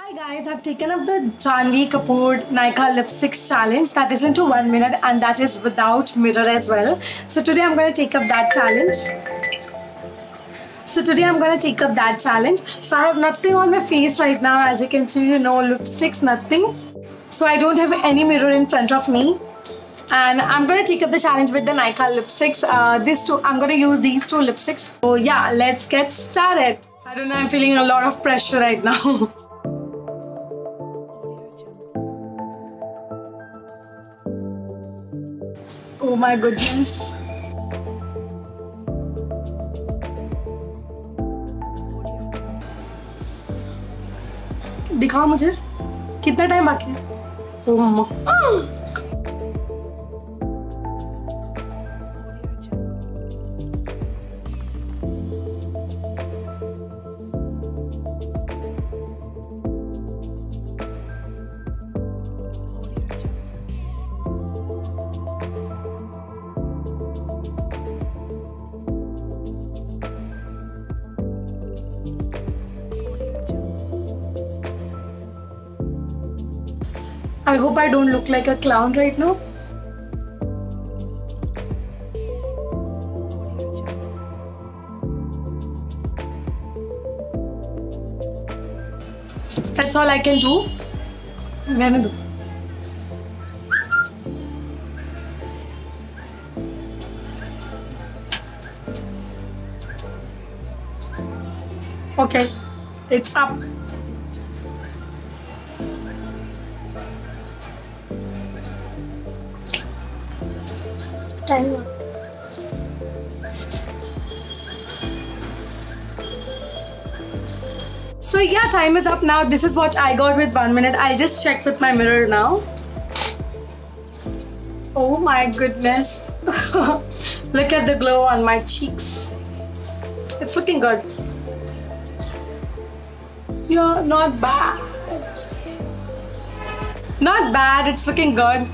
Hi guys, I've taken up the Janhvi Kapoor Nykaa lipsticks challenge that is into one minute and that is without mirror as well. So today I'm going to take up that challenge. So today I'm going to take up that challenge. So I have nothing on my face right now as you can see, you know, lipsticks, nothing. So I don't have any mirror in front of me. And I'm going to take up the challenge with the Nykaa lipsticks. Uh, these two, I'm going to use these two lipsticks. So yeah, let's get started. I don't know, I'm feeling a lot of pressure right now. Oh my goodness. दिखाओ मुझे कितना time बाकी है Oh my- I hope I don't look like a clown right now. That's all I can do. I'm gonna do. Okay, it's up. Time. So yeah, time is up now. This is what I got with one minute. I'll just check with my mirror now. Oh my goodness. Look at the glow on my cheeks. It's looking good. Yeah, not bad. Not bad, it's looking good.